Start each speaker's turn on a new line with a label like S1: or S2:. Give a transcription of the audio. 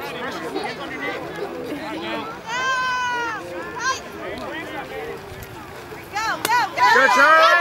S1: Go, go, go! Good,